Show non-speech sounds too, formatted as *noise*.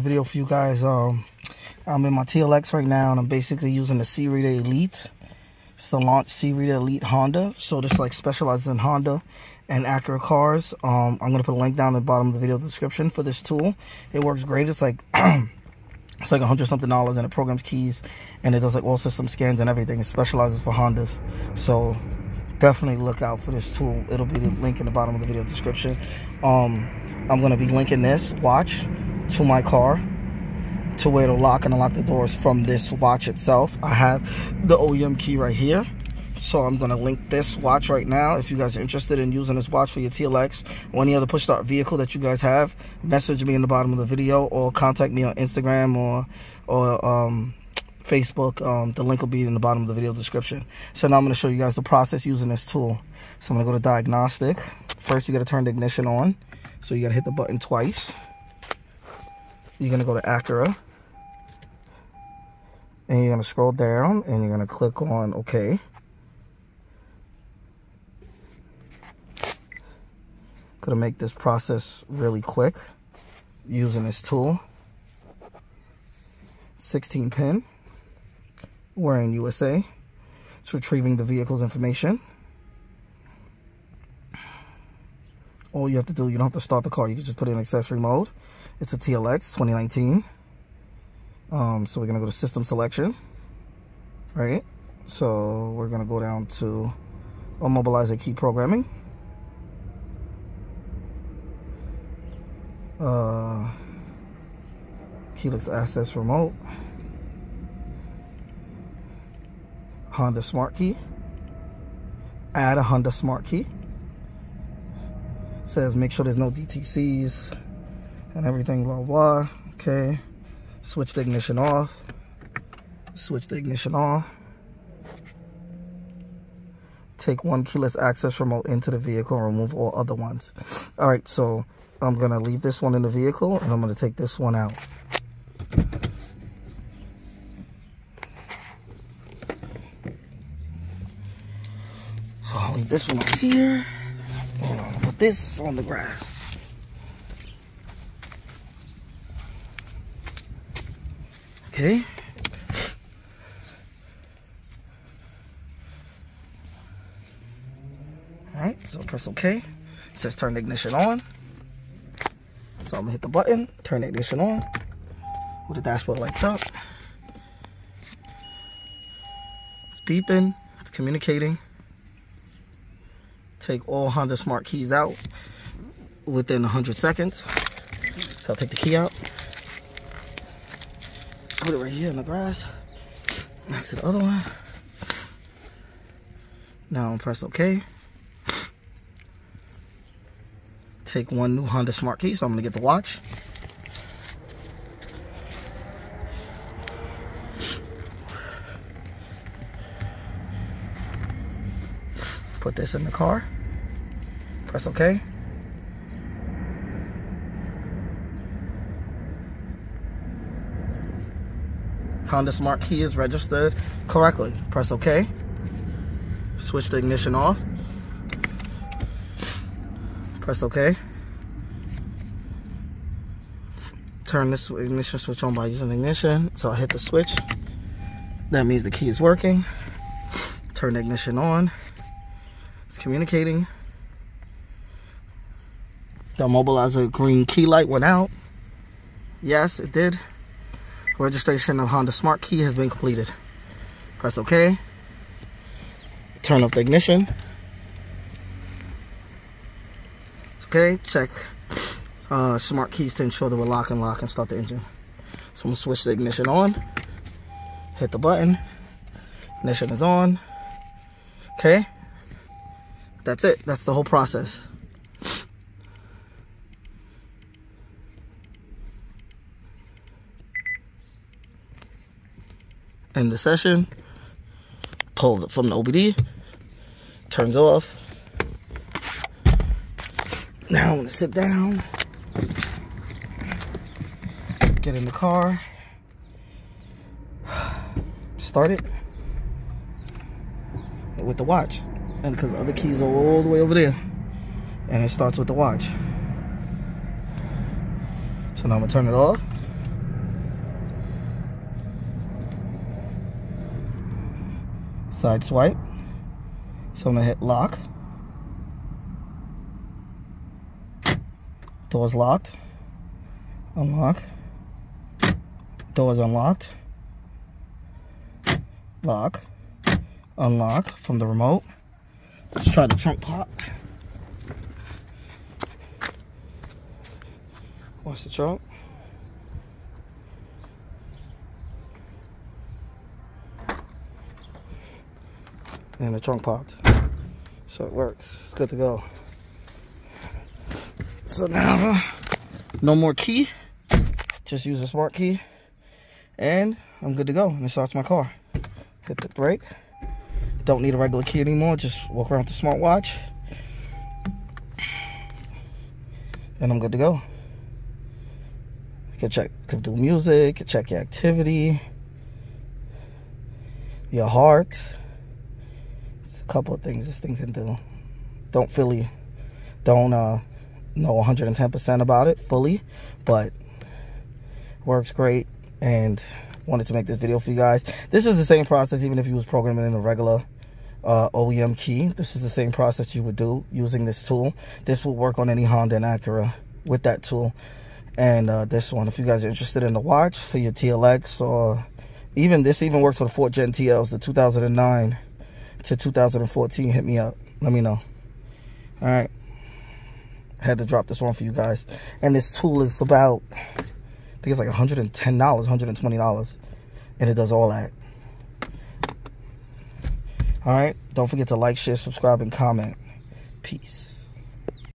video for you guys. Um, I'm in my TLX right now, and I'm basically using the C-Reader Elite. It's the launch C-Reader Elite Honda. So this like specializes in Honda and Acura cars. Um, I'm gonna put a link down at the bottom of the video description for this tool. It works great. It's like *clears throat* it's like a hundred something dollars, and it programs keys, and it does like all system scans and everything. It specializes for Hondas. So definitely look out for this tool. It'll be the link in the bottom of the video description. Um, I'm gonna be linking this watch to my car to where it'll lock and unlock the doors from this watch itself. I have the OEM key right here. So I'm gonna link this watch right now. If you guys are interested in using this watch for your TLX or any other push start vehicle that you guys have, message me in the bottom of the video or contact me on Instagram or or um, Facebook. Um, the link will be in the bottom of the video description. So now I'm going to show you guys the process using this tool. So I'm going to go to diagnostic. First, you got to turn the ignition on. So you got to hit the button twice. You're going to go to Acura. And you're going to scroll down and you're going to click on OK. Going to make this process really quick using this tool. 16 pin. We're in USA. It's retrieving the vehicle's information. All you have to do, you don't have to start the car. You can just put it in accessory mode. It's a TLX 2019. Um, so we're going to go to system selection. Right? So we're going to go down to immobilize key programming. Uh, keyless access remote. Honda Smart Key. Add a Honda Smart Key. Says make sure there's no DTCs and everything, blah, blah. Okay. Switch the ignition off. Switch the ignition on. Take one keyless access remote into the vehicle and remove all other ones. All right, so I'm going to leave this one in the vehicle and I'm going to take this one out. So I'll leave this one here. This on the grass. Okay. Alright, so press OK. It says turn the ignition on. So I'm gonna hit the button, turn ignition on. With the dashboard lights up. It's beeping, it's communicating take all Honda Smart keys out within 100 seconds. So I'll take the key out, put it right here in the grass, next to the other one. Now I'm press OK. Take one new Honda Smart key, so I'm gonna get the watch. Put this in the car. Press OK. Honda Smart Key is registered correctly. Press OK. Switch the ignition off. Press OK. Turn this ignition switch on by using ignition. So I hit the switch. That means the key is working. Turn the ignition on communicating. The immobilizer green key light went out. Yes, it did. Registration of Honda Smart Key has been completed. Press OK. Turn off the ignition. It's okay. Check uh, smart keys to ensure that we're lock and lock and start the engine. So I'm gonna switch the ignition on. Hit the button. Ignition is on. Okay. That's it. That's the whole process. End the session. Pull from the OBD. Turns off. Now I'm gonna sit down. Get in the car. Start it with the watch and because other keys are all the way over there. And it starts with the watch. So now I'm gonna turn it off. Side swipe. So I'm gonna hit lock. Door's locked. Unlock. Door's unlocked. Lock. Unlock from the remote. Let's try the trunk pop. Watch the trunk. And the trunk popped. So it works. It's good to go. So now, no more key. Just use a smart key. And I'm good to go. And it starts my car. Hit the brake. Don't need a regular key anymore. Just walk around with the smartwatch. And I'm good to go. Can check, can do music, can check your activity, your heart. It's a couple of things this thing can do. Don't fully, don't uh, know 110% about it fully, but works great and wanted to make this video for you guys. This is the same process even if you was programming in a regular uh, OEM key. This is the same process you would do using this tool. This will work on any Honda and Acura with that tool. And uh, this one, if you guys are interested in the watch for your TLX or even this even works for the fourth gen TLs, the 2009 to 2014, hit me up. Let me know. All right. Had to drop this one for you guys. And this tool is about, I think it's like $110, $120. And it does all that. All right. Don't forget to like, share, subscribe, and comment. Peace.